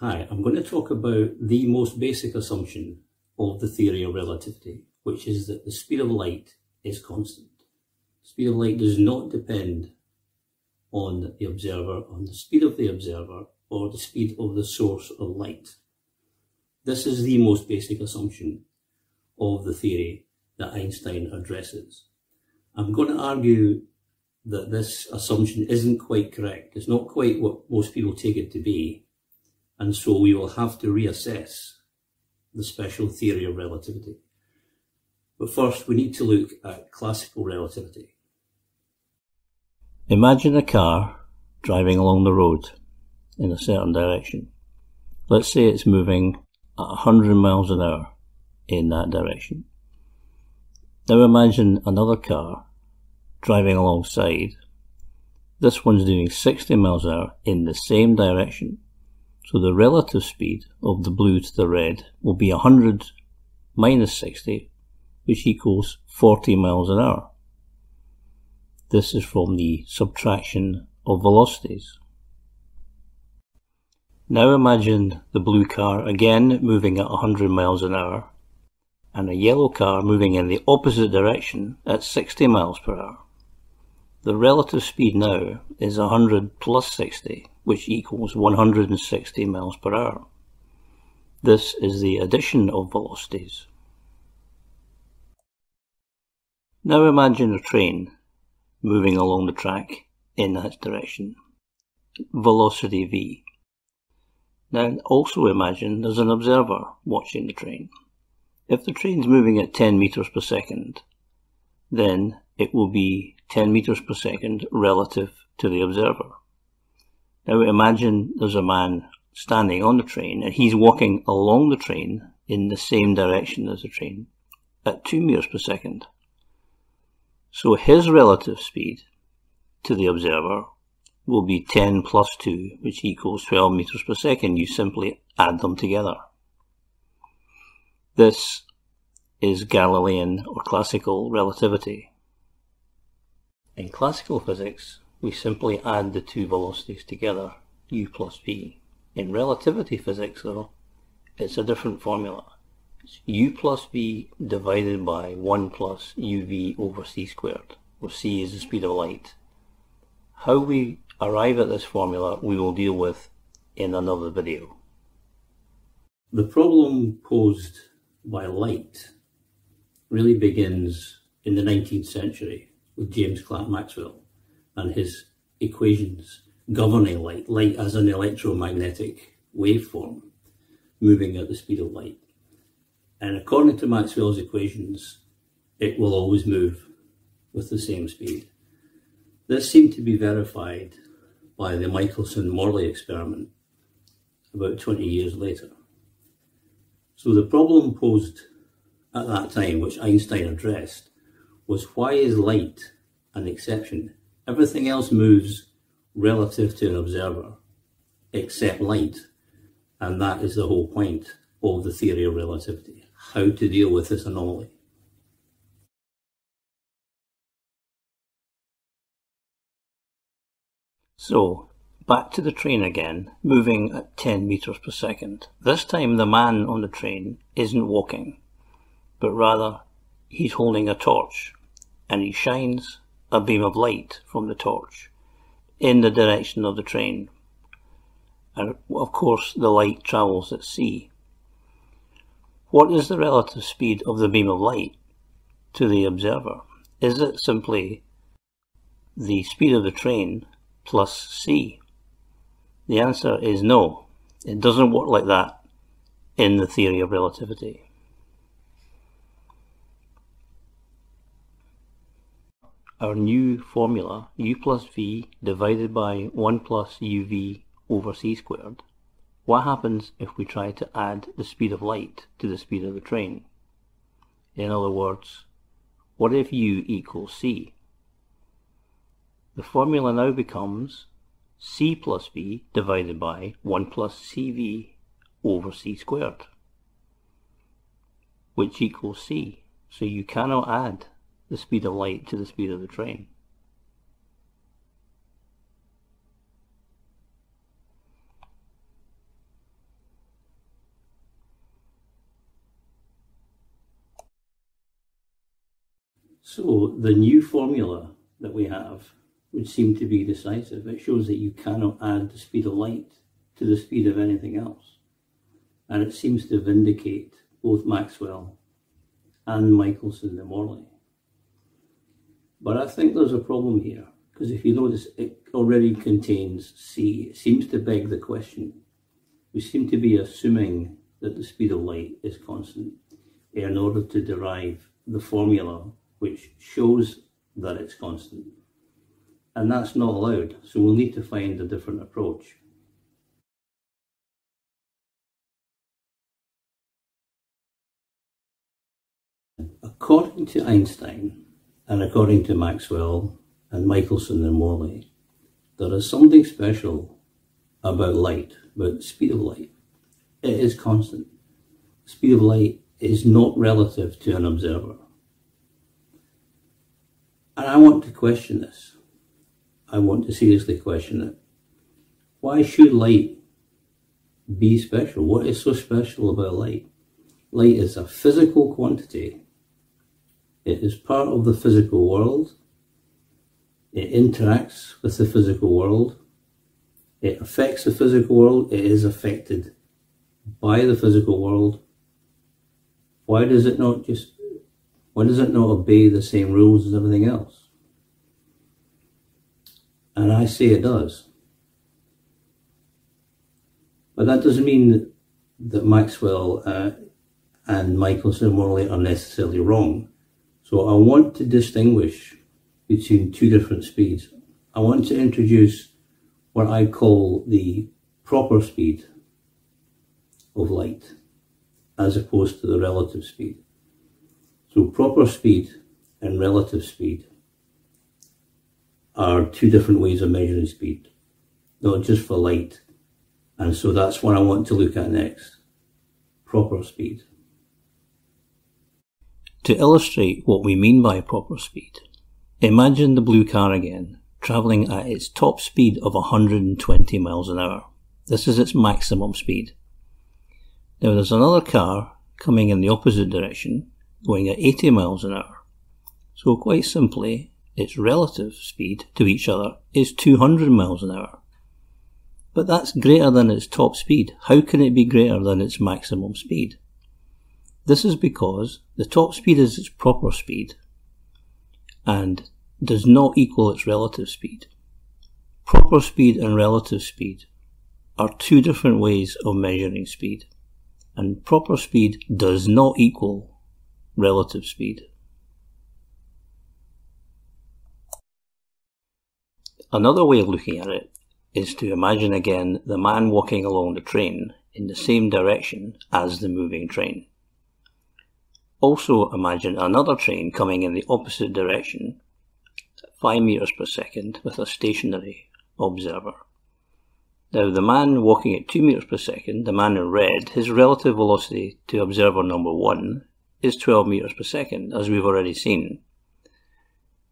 Hi, I'm going to talk about the most basic assumption of the theory of relativity, which is that the speed of light is constant. The speed of light does not depend on the observer, on the speed of the observer, or the speed of the source of light. This is the most basic assumption of the theory that Einstein addresses. I'm going to argue that this assumption isn't quite correct. It's not quite what most people take it to be and so we will have to reassess the special theory of relativity. But first, we need to look at classical relativity. Imagine a car driving along the road in a certain direction. Let's say it's moving at 100 miles an hour in that direction. Now imagine another car driving alongside. This one's doing 60 miles an hour in the same direction so the relative speed of the blue to the red will be 100 minus 60, which equals 40 miles an hour. This is from the subtraction of velocities. Now imagine the blue car again moving at 100 miles an hour and a yellow car moving in the opposite direction at 60 miles per hour. The relative speed now is 100 plus 60, which equals 160 miles per hour. This is the addition of velocities. Now imagine a train moving along the track in that direction. Velocity v. Now also imagine there's an observer watching the train. If the train's moving at 10 meters per second, then it will be 10 meters per second relative to the observer. Now imagine there's a man standing on the train and he's walking along the train in the same direction as the train at 2 meters per second. So his relative speed to the observer will be 10 plus 2, which equals 12 meters per second. You simply add them together. This is Galilean or classical relativity. In classical physics, we simply add the two velocities together, u plus v. In relativity physics, though, it's a different formula. It's u plus v divided by 1 plus uv over c squared, where c is the speed of light. How we arrive at this formula we will deal with in another video. The problem posed by light really begins in the 19th century with James Clerk Maxwell and his equations governing light, light as an electromagnetic waveform moving at the speed of light. And according to Maxwell's equations, it will always move with the same speed. This seemed to be verified by the Michelson-Morley experiment about 20 years later. So the problem posed at that time, which Einstein addressed, was why is light an exception? Everything else moves relative to an observer except light. And that is the whole point of the theory of relativity, how to deal with this anomaly. So, back to the train again, moving at 10 meters per second. This time the man on the train isn't walking, but rather he's holding a torch and he shines a beam of light from the torch in the direction of the train. And of course the light travels at c. What is the relative speed of the beam of light to the observer? Is it simply the speed of the train plus c? The answer is no. It doesn't work like that in the theory of relativity. Our new formula u plus v divided by 1 plus uv over c squared, what happens if we try to add the speed of light to the speed of the train? In other words, what if u equals c? The formula now becomes c plus v divided by 1 plus cv over c squared, which equals c. So you cannot add the speed of light to the speed of the train. So the new formula that we have would seem to be decisive. It shows that you cannot add the speed of light to the speed of anything else. And it seems to vindicate both Maxwell and Michelson and Morley. But I think there's a problem here, because if you notice, it already contains C. It seems to beg the question. We seem to be assuming that the speed of light is constant in order to derive the formula which shows that it's constant. And that's not allowed, so we'll need to find a different approach. According to Einstein, and according to Maxwell and Michelson and Morley, there is something special about light, about the speed of light. It is constant. Speed of light is not relative to an observer. And I want to question this. I want to seriously question it. Why should light be special? What is so special about light? Light is a physical quantity it is part of the physical world. It interacts with the physical world. It affects the physical world. It is affected by the physical world. Why does it not just, why does it not obey the same rules as everything else? And I say it does. But that doesn't mean that Maxwell uh, and Michelson are necessarily wrong. So I want to distinguish between two different speeds. I want to introduce what I call the proper speed of light as opposed to the relative speed. So proper speed and relative speed are two different ways of measuring speed, not just for light. And so that's what I want to look at next. Proper speed. To illustrate what we mean by proper speed, imagine the blue car again, travelling at its top speed of 120 miles an hour. This is its maximum speed. Now there's another car coming in the opposite direction, going at 80 miles an hour. So quite simply, its relative speed to each other is 200 miles an hour. But that's greater than its top speed. How can it be greater than its maximum speed? This is because the top speed is its proper speed and does not equal its relative speed. Proper speed and relative speed are two different ways of measuring speed, and proper speed does not equal relative speed. Another way of looking at it is to imagine again the man walking along the train in the same direction as the moving train. Also imagine another train coming in the opposite direction 5 meters per second with a stationary observer. Now the man walking at 2 meters per second, the man in red, his relative velocity to observer number 1 is 12 meters per second, as we've already seen.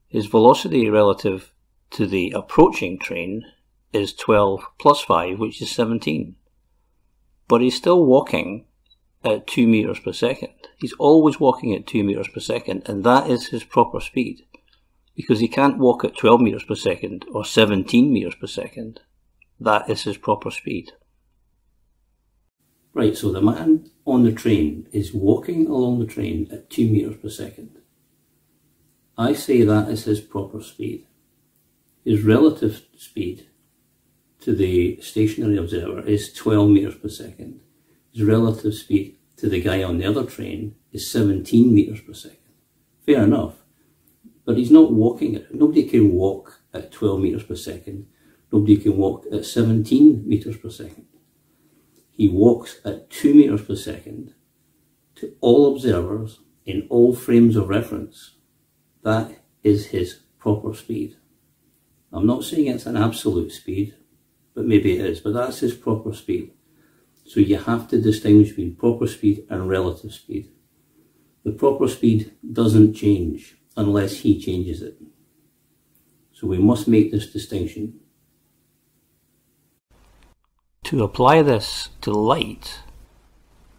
His velocity relative to the approaching train is 12 plus 5, which is 17. But he's still walking at 2 meters per second. He's always walking at 2 meters per second, and that is his proper speed. Because he can't walk at 12 meters per second or 17 meters per second. That is his proper speed. Right, so the man on the train is walking along the train at 2 meters per second. I say that is his proper speed. His relative speed to the stationary observer is 12 meters per second his relative speed to the guy on the other train is 17 metres per second. Fair enough. But he's not walking it. Nobody can walk at 12 metres per second. Nobody can walk at 17 metres per second. He walks at 2 metres per second to all observers in all frames of reference. That is his proper speed. I'm not saying it's an absolute speed, but maybe it is, but that's his proper speed. So you have to distinguish between proper speed and relative speed. The proper speed doesn't change unless he changes it. So we must make this distinction. To apply this to light,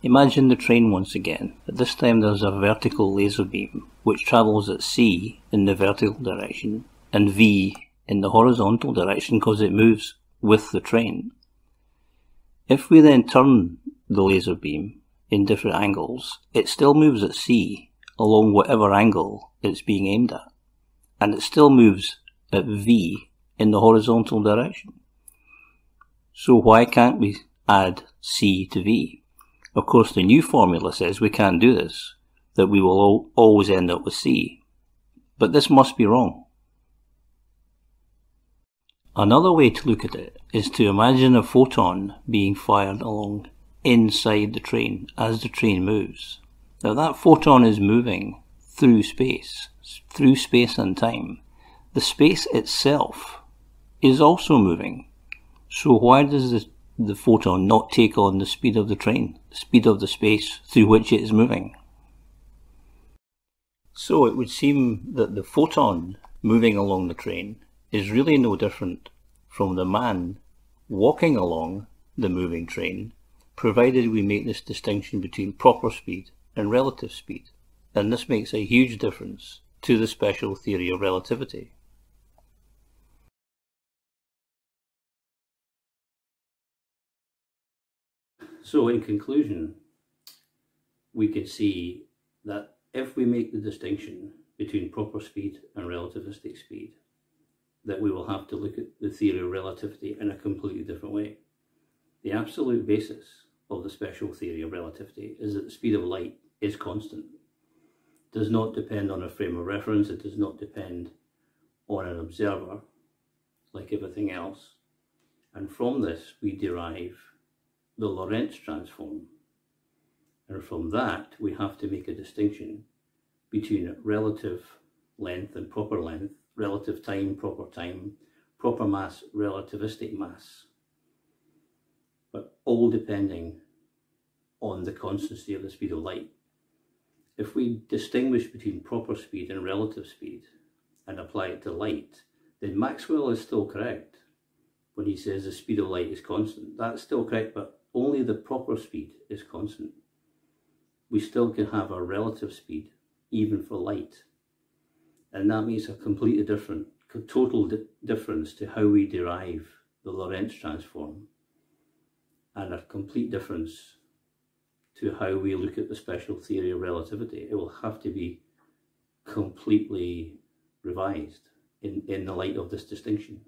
Imagine the train once again, but this time there's a vertical laser beam which travels at c in the vertical direction and v in the horizontal direction because it moves with the train. If we then turn the laser beam in different angles, it still moves at c along whatever angle it's being aimed at, and it still moves at v in the horizontal direction. So why can't we add c to v? Of course, the new formula says we can't do this, that we will always end up with C. But this must be wrong. Another way to look at it is to imagine a photon being fired along inside the train as the train moves. Now that photon is moving through space, through space and time. The space itself is also moving. So why does the the photon not take on the speed of the train, the speed of the space through which it is moving. So it would seem that the photon moving along the train is really no different from the man walking along the moving train, provided we make this distinction between proper speed and relative speed. And this makes a huge difference to the special theory of relativity. So in conclusion, we can see that if we make the distinction between proper speed and relativistic speed, that we will have to look at the theory of relativity in a completely different way. The absolute basis of the special theory of relativity is that the speed of light is constant. It does not depend on a frame of reference, it does not depend on an observer like everything else. And from this we derive the Lorentz transform. And from that, we have to make a distinction between relative length and proper length, relative time, proper time, proper mass, relativistic mass, but all depending on the constancy of the speed of light. If we distinguish between proper speed and relative speed and apply it to light, then Maxwell is still correct when he says the speed of light is constant. That's still correct, but only the proper speed is constant. We still can have a relative speed, even for light. And that makes a completely different, total di difference to how we derive the Lorentz transform and a complete difference to how we look at the special theory of relativity. It will have to be completely revised in, in the light of this distinction.